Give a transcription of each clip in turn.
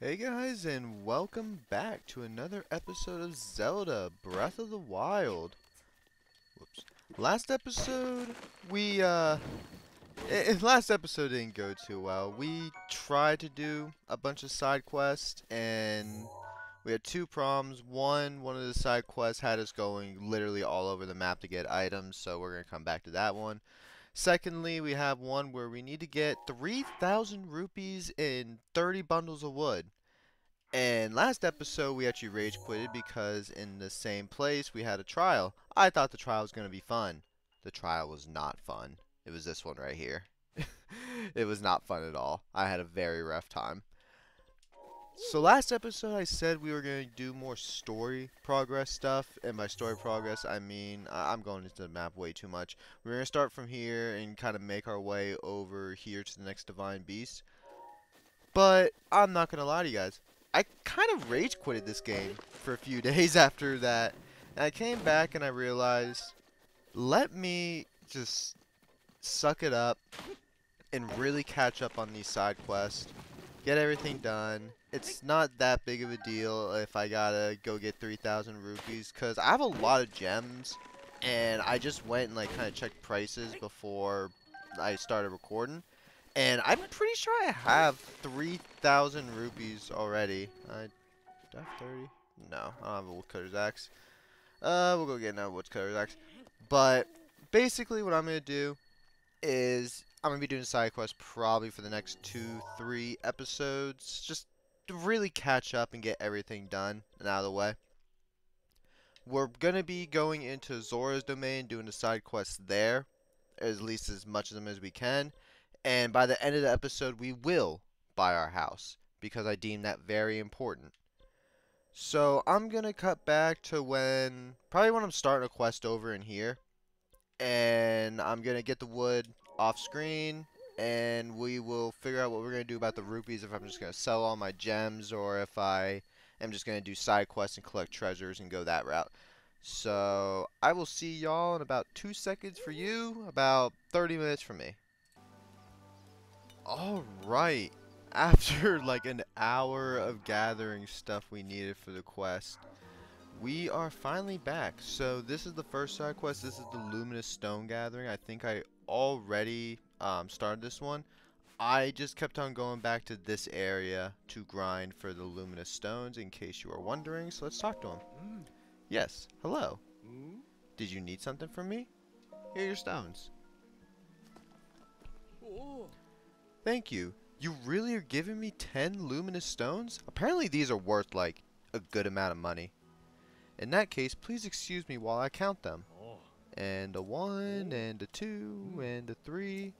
Hey guys, and welcome back to another episode of Zelda Breath of the Wild. Whoops. Last episode, we, uh, i- i- last episode didn't go too well. We tried to do a bunch of side quests, and we had two problems. One, one of the side quests had us going literally all over the map to get items, so we're gonna come back to that one. Secondly, we have one where we need to get 3,000 rupees in 30 bundles of wood. And last episode, we actually rage quitted because in the same place we had a trial. I thought the trial was going to be fun. The trial was not fun. It was this one right here. it was not fun at all. I had a very rough time. So last episode I said we were going to do more story progress stuff, and by story progress I mean I'm going into the map way too much. We're going to start from here and kind of make our way over here to the next Divine Beast. But I'm not going to lie to you guys. I kind of rage quitted this game for a few days after that. And I came back and I realized, let me just suck it up and really catch up on these side quests. Get everything done. It's not that big of a deal if I gotta go get 3,000 rupees because I have a lot of gems and I just went and like kind of checked prices before I started recording. And I'm pretty sure I have 3,000 rupees already. I, do I have 30? No, I don't have a woodcutter's axe. Uh, we'll go get another woodcutter's axe. But basically what I'm going to do is I'm going to be doing side quests probably for the next two, three episodes. Just to really catch up and get everything done and out of the way. We're going to be going into Zora's domain, doing the side quests there. At least as much of them as we can. And by the end of the episode, we will buy our house because I deem that very important. So I'm gonna cut back to when probably when I'm starting a quest over in here, and I'm gonna get the wood off screen, and we will figure out what we're gonna do about the rupees. If I'm just gonna sell all my gems, or if I am just gonna do side quests and collect treasures and go that route. So I will see y'all in about two seconds for you, about 30 minutes for me. Alright, after like an hour of gathering stuff we needed for the quest, we are finally back. So this is the first side quest, this is the Luminous Stone Gathering. I think I already um, started this one. I just kept on going back to this area to grind for the Luminous Stones in case you are wondering, so let's talk to him. Yes, hello. Did you need something from me? Here are your stones. Thank you. You really are giving me 10 luminous stones? Apparently these are worth like a good amount of money. In that case, please excuse me while I count them. And a 1, and a 2, and a 3,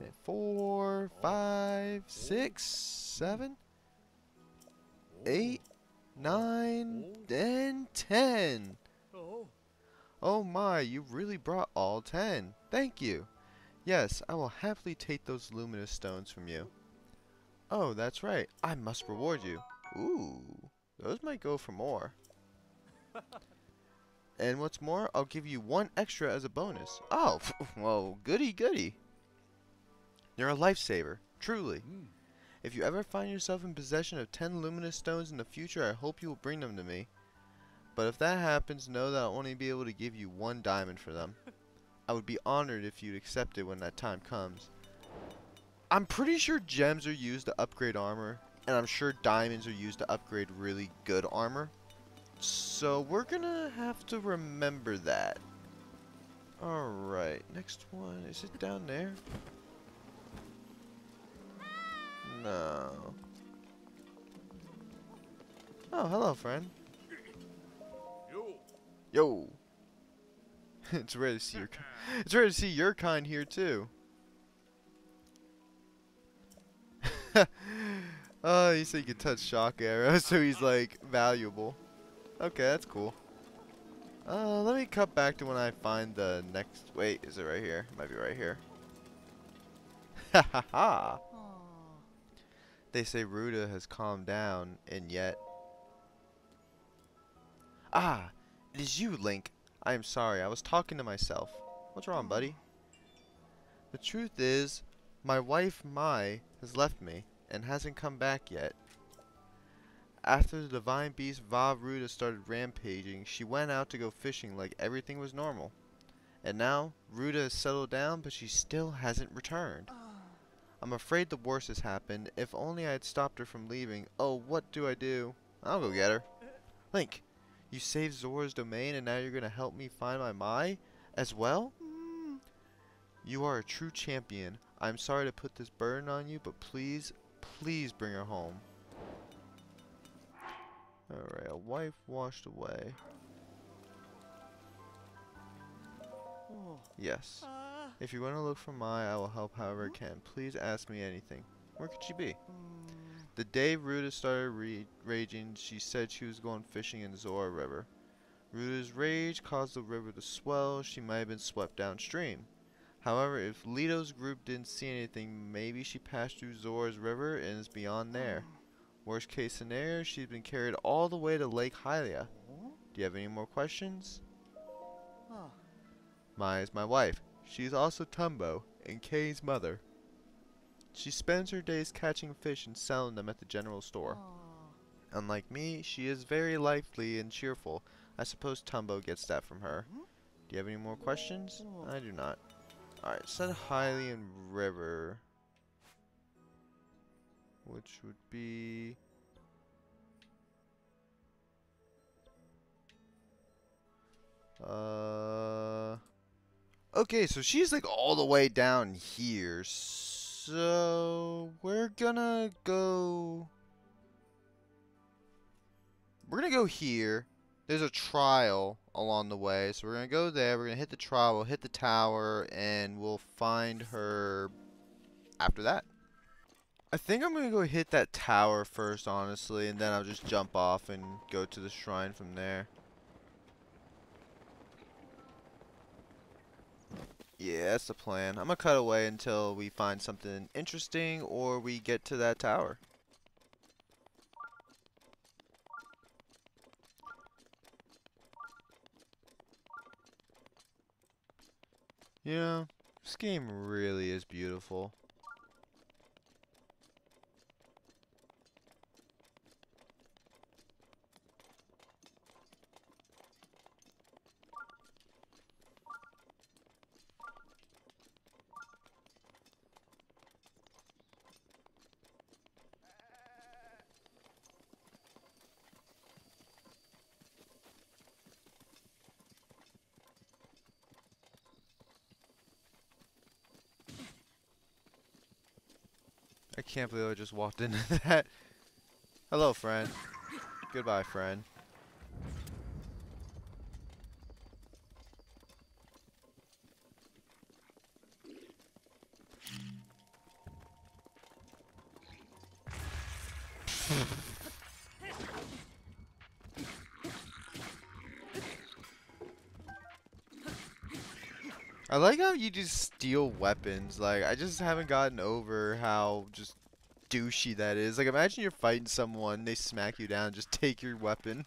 and 4, 5, 6, 7, 8, 9, and 10. Oh my, you really brought all 10. Thank you. Yes, I will happily take those luminous stones from you. Oh, that's right. I must reward you. Ooh, those might go for more. and what's more, I'll give you one extra as a bonus. Oh, whoa, goody goody. You're a lifesaver, truly. Hmm. If you ever find yourself in possession of 10 luminous stones in the future, I hope you will bring them to me. But if that happens, know that I'll only be able to give you one diamond for them. I would be honored if you'd accept it when that time comes. I'm pretty sure gems are used to upgrade armor, and I'm sure diamonds are used to upgrade really good armor. So we're gonna have to remember that. Alright, next one. Is it down there? No. Oh, hello, friend. Yo. it's rare to see your. It's rare to see your kind here too. oh, he said you could touch shock arrows, so he's like valuable. Okay, that's cool. Uh, let me cut back to when I find the next. Wait, is it right here? Might be right here. Ha ha ha! They say Ruta has calmed down, and yet. Ah, it is you, Link. I am sorry, I was talking to myself. What's wrong, buddy? The truth is, my wife, Mai, has left me and hasn't come back yet. After the divine beast Vah Ruta started rampaging, she went out to go fishing like everything was normal. And now, Ruta has settled down, but she still hasn't returned. Ah. I'm afraid the worst has happened. If only I had stopped her from leaving. Oh, what do I do? I'll go get her. Link, you saved Zora's domain and now you're going to help me find my Mai as well? Mm. You are a true champion. I'm sorry to put this burden on you, but please, please bring her home. Alright, a wife washed away. Yes. Uh. If you want to look for Mai, I will help however I mm-hmm. can. Please ask me anything. Where could she be? Mm. The day Ruta started re raging, she said she was going fishing in Zora River. Ruta's rage caused the river to swell. She might have been swept downstream. However, if Lito's group didn't see anything, maybe she passed through Zora's river and is beyond there. Hmm. Worst case scenario, she's been carried all the way to Lake Hylia. Do you have any more questions? Mai is my wife. She is also Tumbo and Kay's mother. She spends her days catching fish and selling them at the general store. Unlike me, she is very lively and cheerful. I suppose Tumbo gets that from her. Hmm? Do you have any more questions? I do not. Alright, set Hylian River. Which would be... Uh... Okay, so she's like all the way down here. So we're gonna go. We're gonna go here. There's a trial along the way, so we're gonna go there. We're gonna hit the trial. We'll hit the tower, and we'll find her after that. I think I'm gonna go hit that tower first, honestly, and then I'll just jump off and go to the shrine from there. Yeah, that's the plan. I'm gonna cut away until we find something interesting or we get to that tower. Know, this game really is beautiful. Can't believe I just walked into that. Hello, friend. Goodbye, friend. I like how you just steal weapons. Like, I just haven't gotten over how just douchey that is. Like, imagine you're fighting someone, they smack you down, just take your weapon.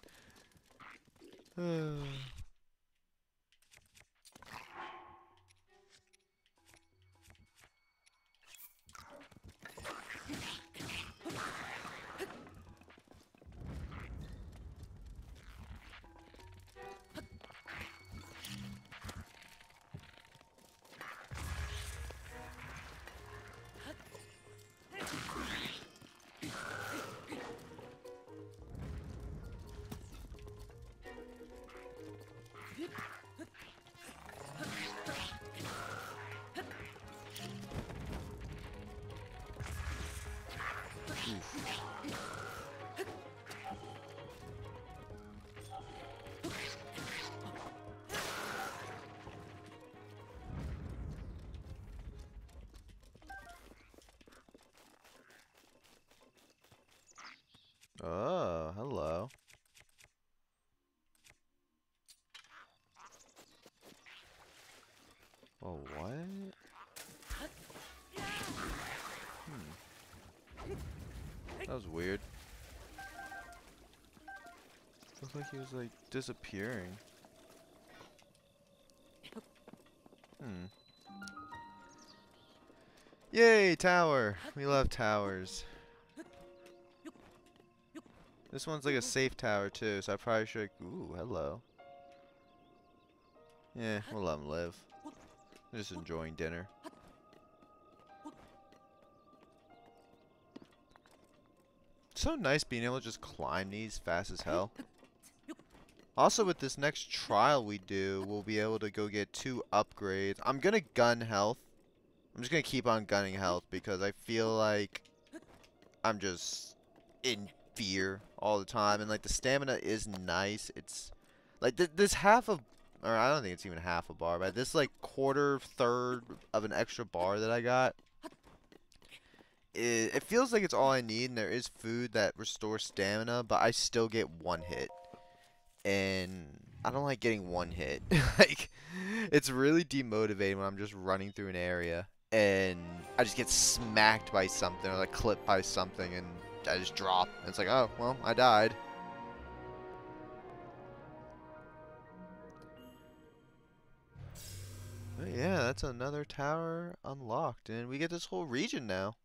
What? Hmm. That was weird. Looked like he was like disappearing. Hmm. Yay, tower! We love towers. This one's like a safe tower too, so I probably should. Ooh, hello. Yeah, we'll let him live. Just enjoying dinner. So nice being able to just climb these fast as hell. Also, with this next trial we do, we'll be able to go get two upgrades. I'm gonna gun health. I'm just gonna keep on gunning health because I feel like I'm just in fear all the time. And like the stamina is nice. It's like th this half of, or I don't think it's even half a bar, but this like quarter, third of an extra bar that I got. It, it feels like it's all I need, and there is food that restores stamina, but I still get one hit and I don't like getting one hit. like, it's really demotivating when I'm just running through an area and I just get smacked by something or like clipped by something and I just drop. And it's like, oh, well, I died. Yeah, that's another tower unlocked, and we get this whole region now.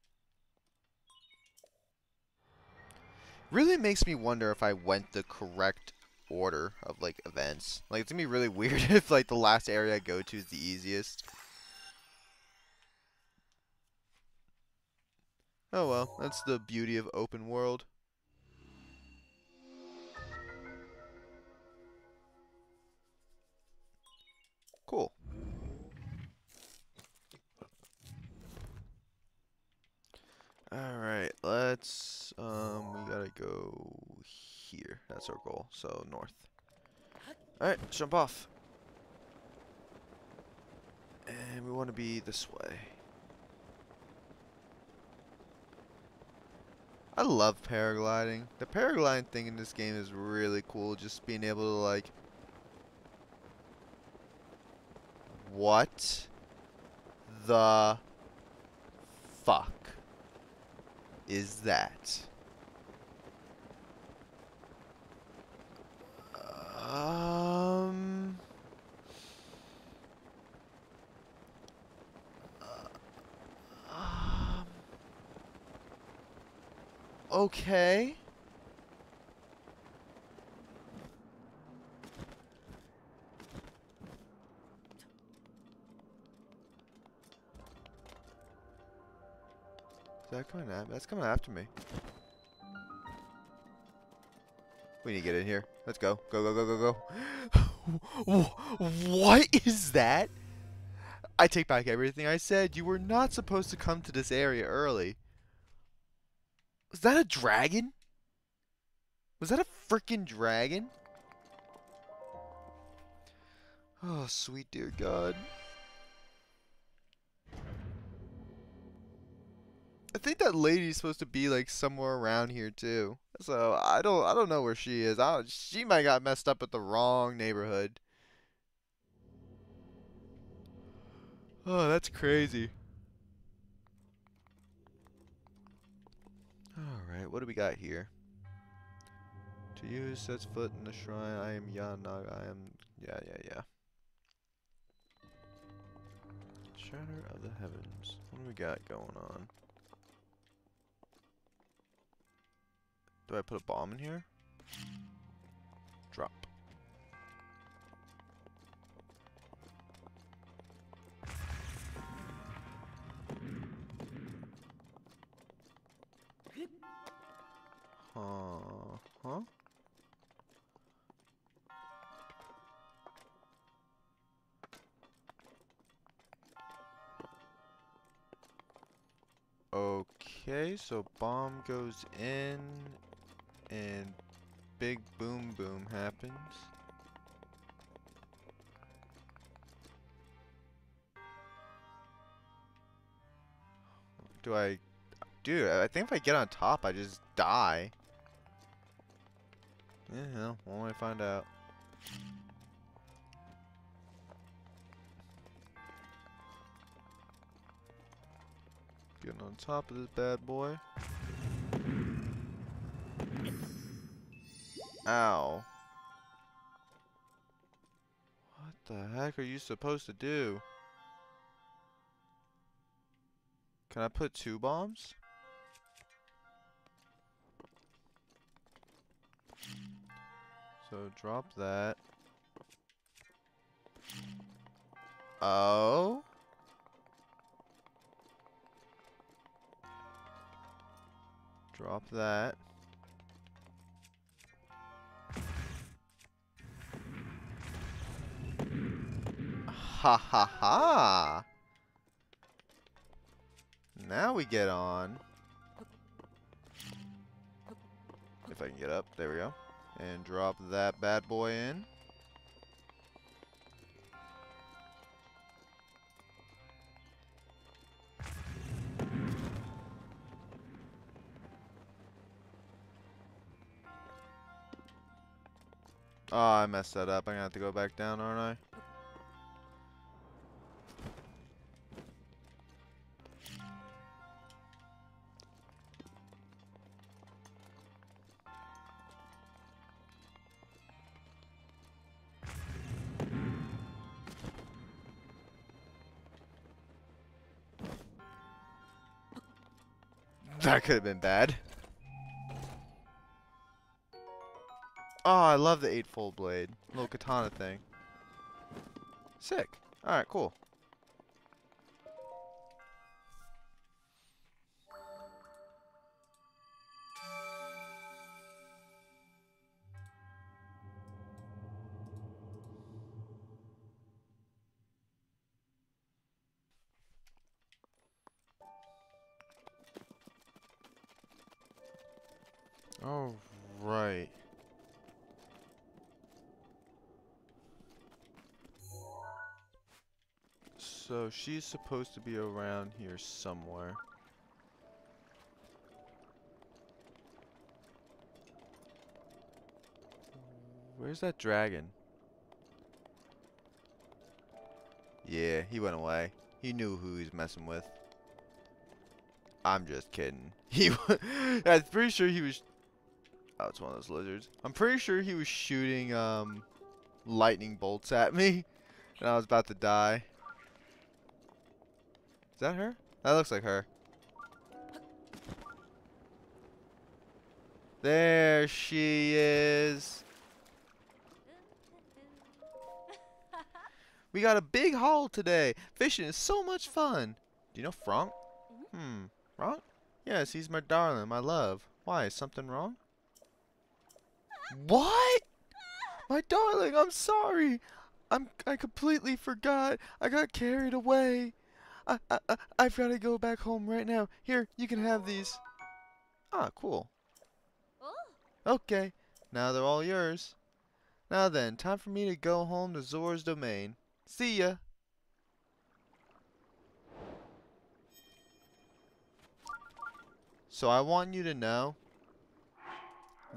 Really makes me wonder if I went the correct order of like events. Like it's gonna be really weird if like the last area I go to is the easiest. Oh well, that's the beauty of open world. Alright, let's, um, we gotta go here. That's our goal. So north. Alright, jump off. And we want to be this way. I love paragliding. The paragliding thing in this game is really cool. Just being able to like... What the fuck is that? Um. um. Okay. Is that coming at? That's coming after me. We need to get in here. Let's go. Go, go, go, go, go. what is that? I take back everything I said. You were not supposed to come to this area early. Was that a dragon? Was that a freaking dragon? Oh, sweet dear God. I think that lady's supposed to be like somewhere around here too. So I don't I don't know where she is. I she might got messed up at the wrong neighborhood. Oh, that's crazy. Alright, what do we got here? To use sets foot in the shrine, I am Ya Naga, I am yeah, yeah, yeah. Shatter of the Heavens. What do we got going on? Do I put a bomb in here? Drop. Huh? Huh? Okay, so bomb goes in and big boom boom happens. Do I... Dude, I think if I get on top, I just die. Yeah, well, I find out. Getting on top of this bad boy. Ow. What the heck are you supposed to do? Can I put two bombs? So drop that. Oh. Drop that. Ha ha ha! Now we get on. If I can get up, there we go. And drop that bad boy in. Oh, I messed that up. I'm gonna have to go back down, aren't I? That could have been bad. Oh, I love the eightfold blade. Little katana thing. Sick. Alright, cool. She's supposed to be around here somewhere. Where's that dragon? Yeah, he went away. He knew who he's messing with. I'm just kidding. He, I'm pretty sure he was Oh, it's one of those lizards. I'm pretty sure he was shooting um, lightning bolts at me. And I was about to die. Is that her? That looks like her. There she is. We got a big haul today. Fishing is so much fun. Do you know Frank? Hmm. Frank? Yes, he's my darling, my love. Why, is something wrong? What? My darling, I'm sorry. I'm I completely forgot. I got carried away. I, I, I've got to go back home right now. Here, you can have these. Ah, cool. Okay, now they're all yours. Now then, time for me to go home to Zora's domain. See ya. So I want you to know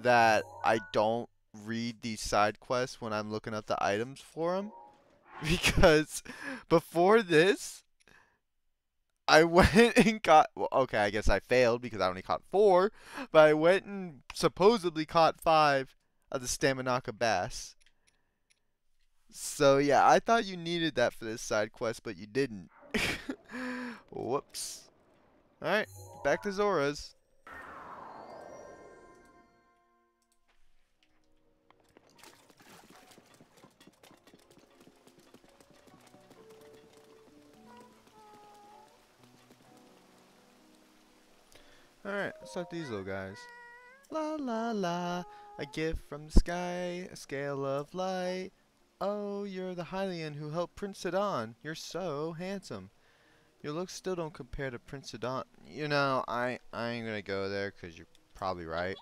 that I don't read these side quests when I'm looking up the items for them. Because before this, I went and got. Well, okay, I guess I failed because I only caught four. But I went and supposedly caught five of the Staminoka bass. So yeah, I thought you needed that for this side quest, but you didn't. Whoops. Alright, back to Zora's. Alright, let's start these little guys. La la la, a gift from the sky, a scale of light. Oh, you're the Hylian who helped Prince Sidon. You're so handsome. Your looks still don't compare to Prince Sidon. You know, I, I ain't gonna go there because you're probably right.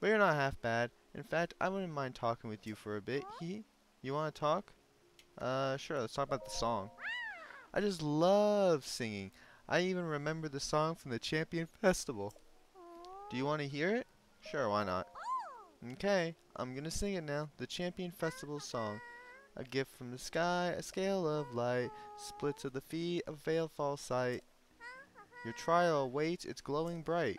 But you're not half bad. In fact, I wouldn't mind talking with you for a bit. He, you want to talk? Uh, sure, let's talk about the song. I just love singing. I even remember the song from the Champion Festival. Do you want to hear it? Sure, why not? Okay, I'm gonna sing it now. The Champion Festival song. A gift from the sky, a scale of light, splits of the feet, a veil falls sight. Your trial awaits, it's glowing bright.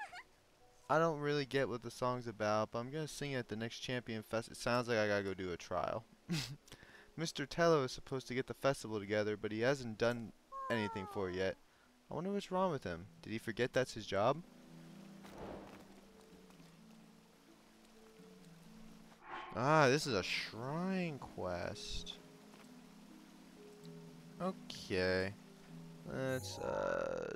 I don't really get what the song's about, but I'm gonna sing it at the next Champion Fest. It sounds like I gotta go do a trial. Mr. Tello is supposed to get the festival together, but he hasn't done anything for it yet. I wonder what's wrong with him. Did he forget that's his job? Ah, this is a shrine quest. Okay. Let's, uh...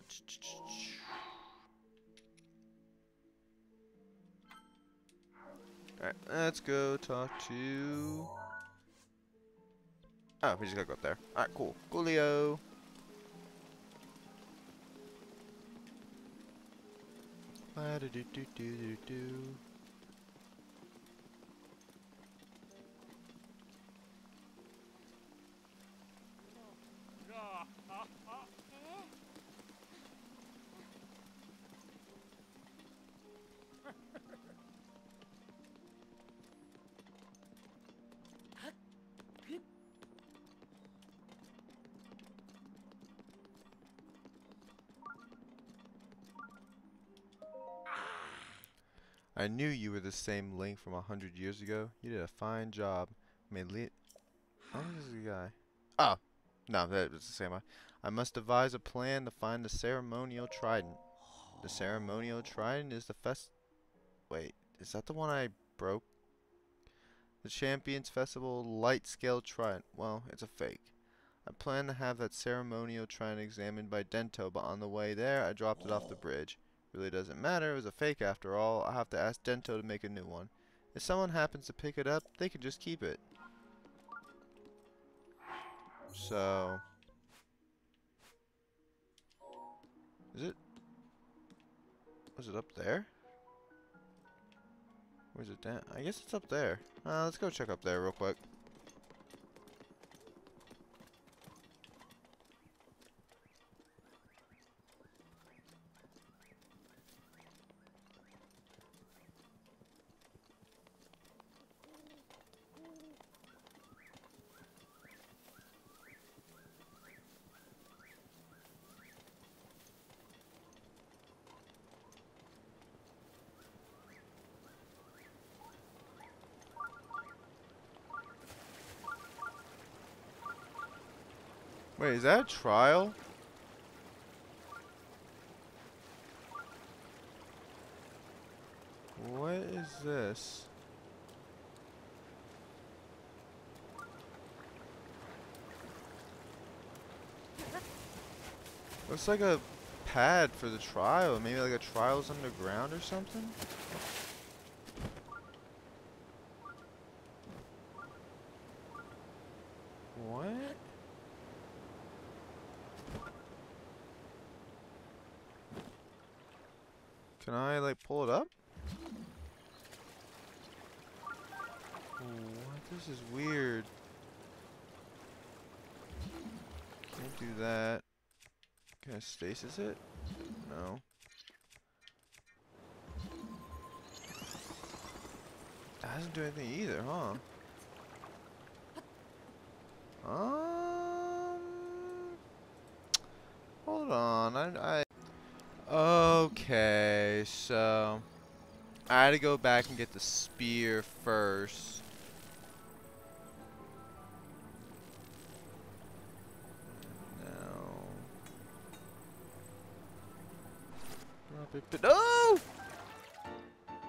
Alright, let's go talk to... Oh, we just gotta go up there. Alright, cool. Coolio. Ba I knew you were the same Link from a hundred years ago. You did a fine job. Made le- is the guy. Oh, no, that was the same guy. I must devise a plan to find the ceremonial trident. The ceremonial trident is the fest. Wait, is that the one I broke? The Champions Festival light scale trident. Well, it's a fake. I plan to have that ceremonial trident examined by Dento, but on the way there, I dropped it off the bridge. Really doesn't matter, it was a fake after all. I'll have to ask Dento to make a new one. If someone happens to pick it up, they can just keep it. So... Is it? Was it up there? Where's it down? I guess it's up there. Uh, let's go check up there real quick. Wait, is that a trial? What is this? Looks like a pad for the trial. Maybe like a trial's underground or something? What? Can I like pull it up? What? This is weird. Can't do that. Can I stasis it? No. That doesn't do anything either, huh? Um. Hold on. I, I Okay, so I had to go back and get the spear first. No. No!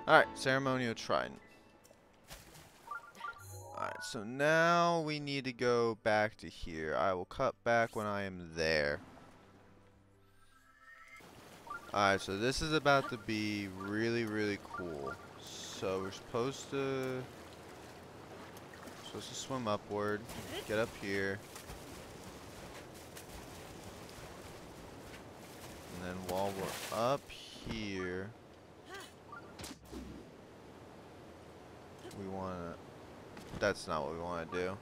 Alright, ceremonial trident. Alright, so now we need to go back to here. I will cut back when I am there. Alright, so this is about to be really, really cool. So we're supposed to supposed to swim upward, get up here. And then while we're up here we wanna that's not what we wanna do.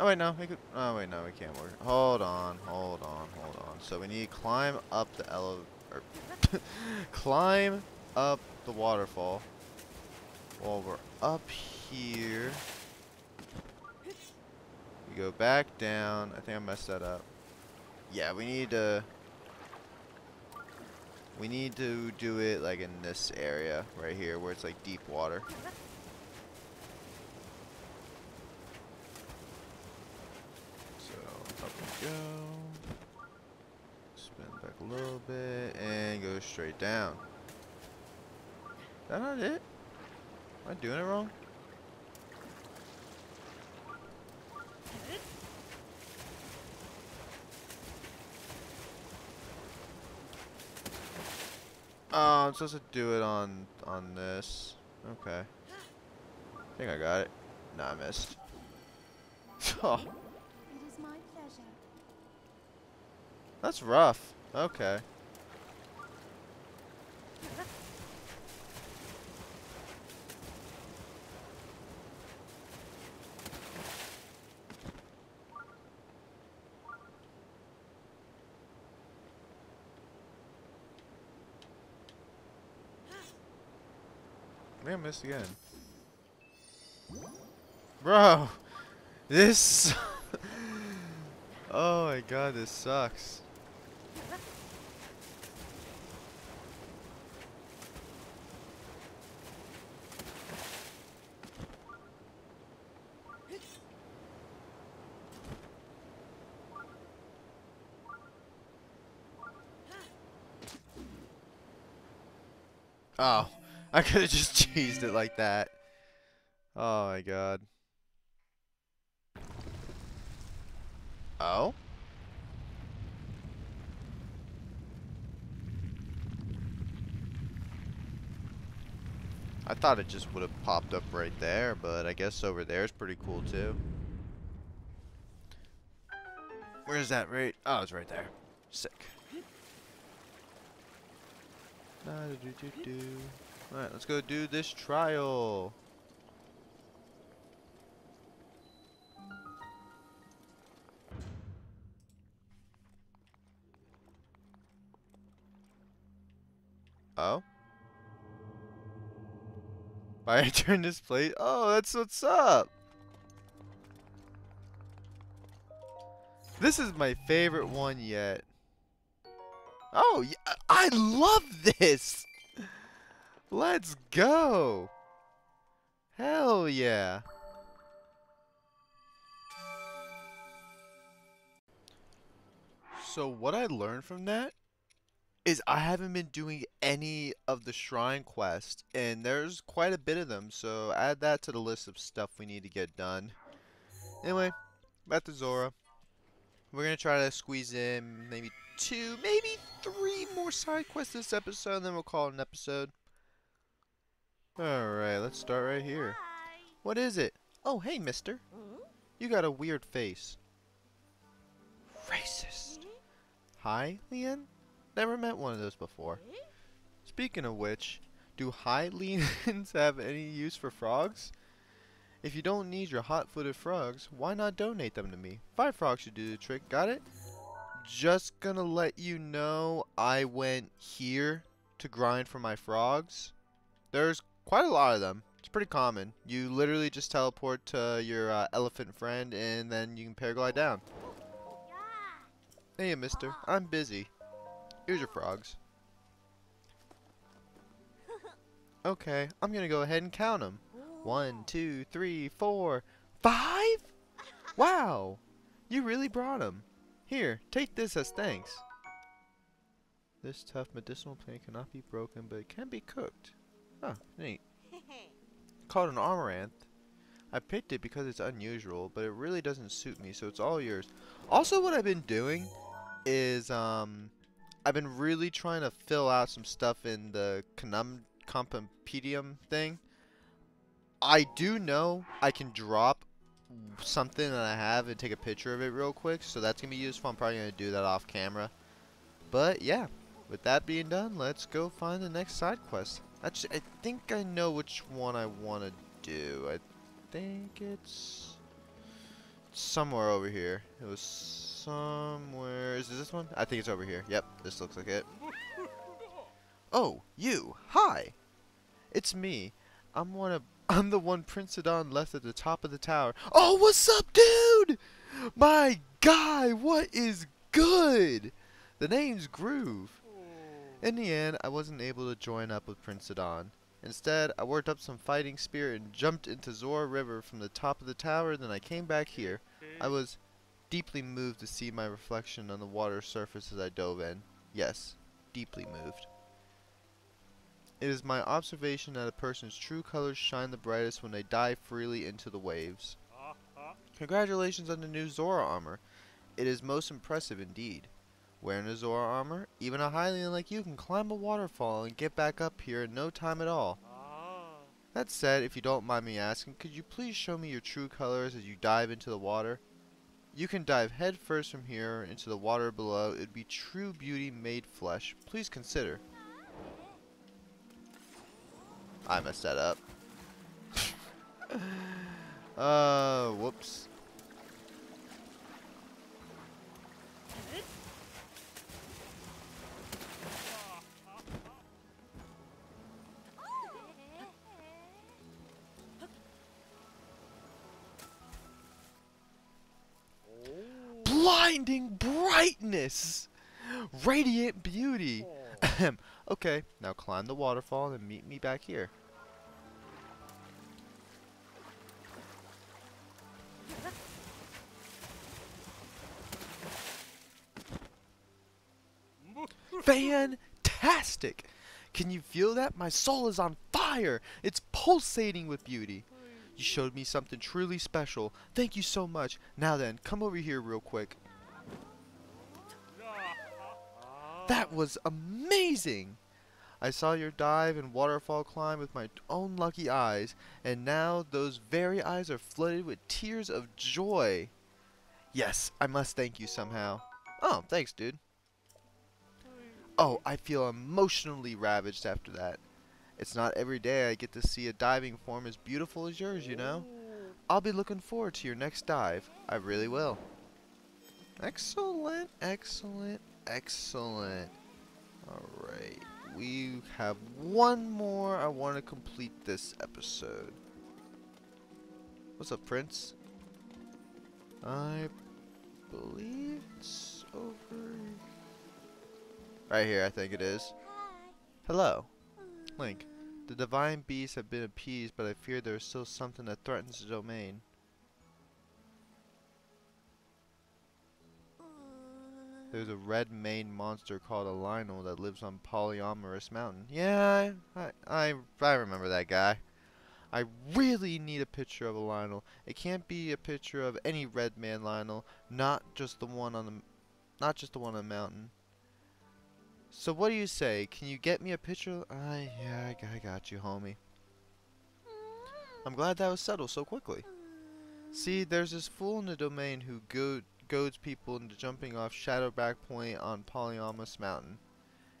Oh wait, no, we could. Oh wait, no, we can't work. Hold on, hold on, hold on. So we need to climb up the ele, er, climb up the waterfall. While we're up here, we go back down. I think I messed that up. Yeah, we need to. We need to do it like in this area right here, where it's like deep water. Go. Spin back a little bit and go straight down. That not it? Am I doing it wrong? Oh, I'm supposed to do it on on this. Okay. I think I got it. Nah, I missed. oh, It is my pleasure. That's rough. Okay. I missed again. Bro! This... oh my god, this sucks. Oh, I could have just cheesed it like that. Oh my god. Oh? I thought it just would have popped up right there, but I guess over there is pretty cool too. Where's that right? Oh, it's right there. Sick. Alright, let's go do this trial. Oh? I turn this plate? Oh, that's what's up. This is my favorite one yet. Oh, uh, I love this. Let's go. Hell yeah. So what I learned from that is I haven't been doing any of the shrine quests, and there's quite a bit of them, so add that to the list of stuff we need to get done. Anyway, back to Zora. We're gonna try to squeeze in maybe two, maybe three more side quests this episode, and then we'll call it an episode. Alright, let's start right here. What is it? Oh, hey, mister. You got a weird face. Racist. Hi, Leanne? Never met one of those before. Speaking of which, do high Hylians have any use for frogs? If you don't need your hot-footed frogs, why not donate them to me? Five frogs should do the trick, got it? Just gonna let you know I went here to grind for my frogs. There's quite a lot of them. It's pretty common. You literally just teleport to your uh, elephant friend and then you can paraglide down. Hey, mister. I'm busy. Here's your frogs. Okay, I'm gonna go ahead and count them. One, two, three, four, five? Wow! You really brought them. Here, take this as thanks. This tough medicinal plant cannot be broken, but it can be cooked. Huh, neat. Called an Armoranth. I picked it because it's unusual, but it really doesn't suit me, so it's all yours. Also, what I've been doing is, um, I've been really trying to fill out some stuff in the Conum Compendium thing. I do know I can drop something that I have and take a picture of it real quick, so that's going to be useful. I'm probably going to do that off camera. But, yeah, with that being done, let's go find the next side quest. Actually, I think I know which one I want to do. I think it's somewhere over here. It was somewhere. Is this one? I think it's over here. Yep, this looks like it. Oh, you. Hi. It's me. I'm one of. I'm the one Prince Sidon left at the top of the tower. Oh, what's up, dude? My guy, what is good? The name's Gruve. In the end, I wasn't able to join up with Prince Sidon. Instead, I worked up some fighting spirit and jumped into Zora River from the top of the tower, then I came back here. I hmm. was deeply moved to see my reflection on the water surface as I dove in. Yes, deeply moved. It is my observation that a person's true colors shine the brightest when they dive freely into the waves. Congratulations on the new Zora armor. It is most impressive indeed. Wearing a Zora armor, even a Hylian like you can climb a waterfall and get back up here in no time at all. That said, if you don't mind me asking, could you please show me your true colors as you dive into the water? You can dive head first from here into the water below. It would be true beauty made flesh. Please consider. I messed that up. uh, whoops. Blinding brightness! Radiant beauty! Okay, now climb the waterfall and meet me back here. Fantastic! Can you feel that? My soul is on fire! It's pulsating with beauty. You showed me something truly special. Thank you so much. Now then, come over here real quick. That was amazing! I saw your dive and waterfall climb with my own lucky eyes, and now those very eyes are flooded with tears of joy. Yes, I must thank you somehow. Oh, thanks, dude. Oh, I feel emotionally ravaged after that. It's not every day I get to see a diving form as beautiful as yours, you know? I'll be looking forward to your next dive. I really will. Excellent, excellent, excellent. Alright, we have one more I want to complete this episode. What's up, Prince? I believe it's over... Right here, I think it is. Hello. Link. The divine beasts have been appeased, but I fear there is still something that threatens the domain. There's a red maned monster called a Lynel that lives on Ploymus Mountain. Yeah, I, I, I remember that guy. I really need a picture of a Lynel. It can't be a picture of any red man Lynel, not just the one on the, not just the one on the mountain. So what do you say? Can you get me a picture? Uh, yeah, I, I got you, homie. I'm glad that was settled so quickly. See, there's this fool in the domain who go goads people into jumping off Shatterback Point on Ploymus Mountain.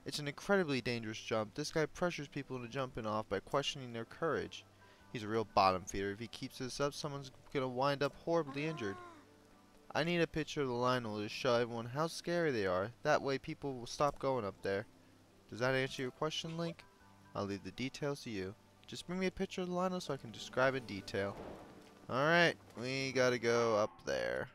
It's an incredibly dangerous jump. This guy pressures people into jumping off by questioning their courage. He's a real bottom feeder. If he keeps this up, someone's gonna wind up horribly injured. I need a picture of the Lynel to show everyone how scary they are. That way people will stop going up there. Does that answer your question, Link? I'll leave the details to you. Just bring me a picture of the Lynel so I can describe in detail. Alright, we gotta go up there.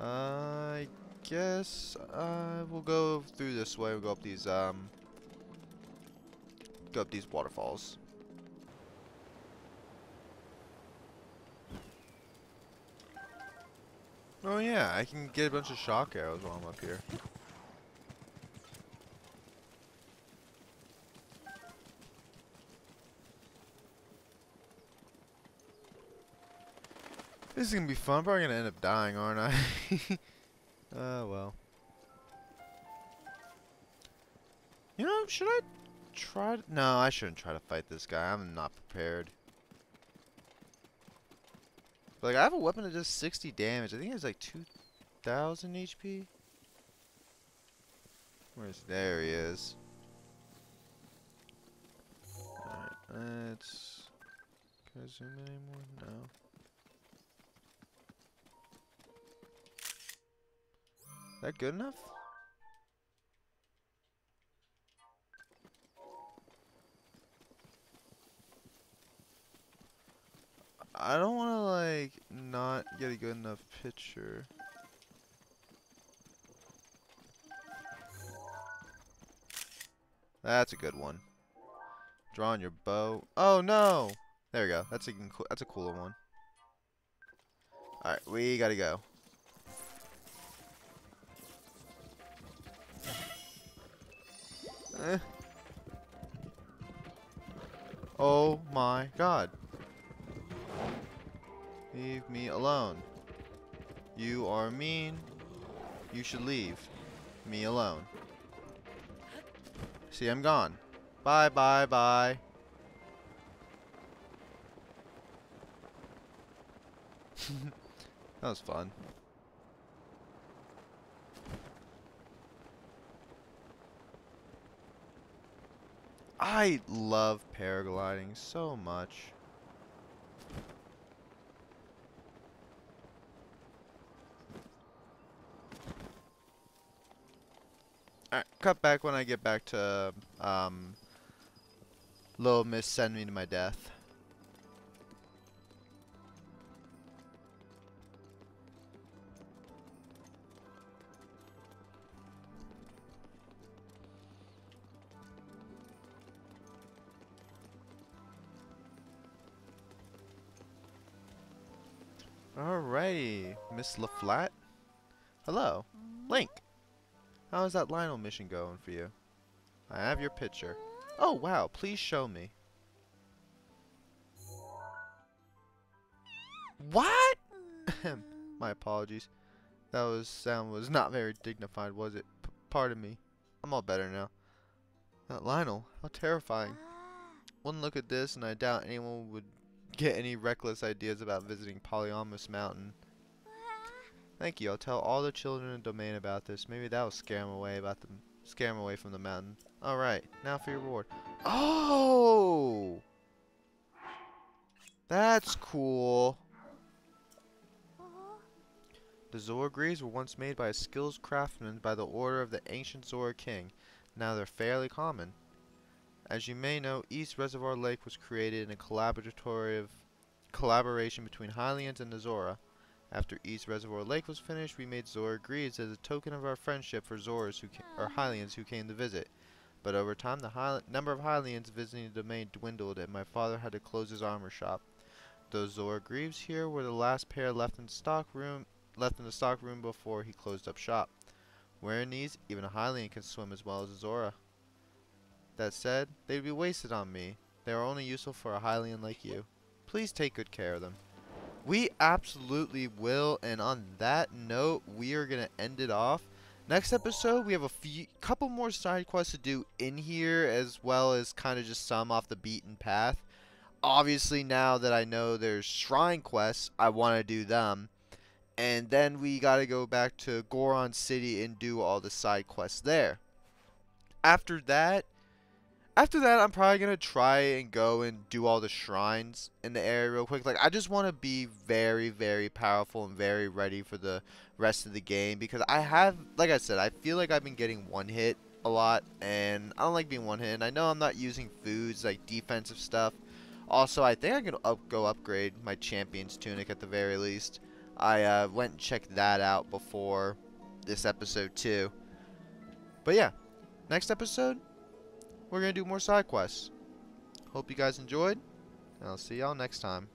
I guess uh, we'll go through this way. We'll go up these um, go up these waterfalls. Oh yeah, I can get a bunch of shock arrows while I'm up here. This is gonna be fun. I'm probably gonna end up dying, aren't I? Oh, uh, well. You know, should I try to... No, I shouldn't try to fight this guy. I'm not prepared. Like, I have a weapon that does 60 damage. I think it's like 2,000 HP. Where's... There he is. Let's... Can I zoom in anymore? No. That good enough? I don't want to like not get a good enough picture. That's a good one. Drawing your bow. Oh no! There we go. That's a that's a cooler one. All right, we gotta go. Eh. Oh my god. Leave me alone. You are mean. You should leave me alone. See, I'm gone. Bye, bye, bye. that was fun. I love paragliding so much. Alright, cut back when I get back to, um, Little Miss send me to my death. Alrighty, Miss LaFlat. Hello, Link. How is that Lynel mission going for you? I have your picture. Oh wow, please show me. What? My apologies. That was sound was not very dignified, was it? P pardon me. I'm all better now. That Lynel, how terrifying. One look at this and I doubt anyone would get any reckless ideas about visiting Ploymus Mountain. Thank you. I'll tell all the children in the domain about this. Maybe that'll scare them away about the scare them away from the mountain. All right. Now for your reward. Oh, that's cool. The Zora Greaves were once made by a skilled craftsman by the order of the ancient Zora King. Now they're fairly common. As you may know, East Reservoir Lake was created in a collaborative collaboration between Hylians and the Zora. After East Reservoir Lake was finished, we made Zora Greaves as a token of our friendship for Zoras who or Hylians who came to visit. But over time, the number of Hylians visiting the domain dwindled, and my father had to close his armor shop. Those Zora Greaves here were the last pair left in stock room left in the stock room before he closed up shop. Wearing these, even a Hylian can swim as well as a Zora. That said, they'd be wasted on me. They are only useful for a Hylian like you. Please take good care of them. We absolutely will, and on that note, we are going to end it off. Next episode, we have a few, couple more side quests to do in here, as well as kind of just some off the beaten path. Obviously, now that I know there's shrine quests, I want to do them. And then we got to go back to Goron City and do all the side quests there. After that, after that, I'm probably going to try and go and do all the shrines in the area real quick. Like, I just want to be very, very powerful and very ready for the rest of the game. Because I have, like I said, I feel like I've been getting one hit a lot. And I don't like being one hit. And I know I'm not using foods, like defensive stuff. Also, I think I can up, go upgrade my champion's tunic at the very least. I uh, went and checked that out before this episode too. But yeah, next episode, we're going to do more side quests. Hope you guys enjoyed, and I'll see y'all next time.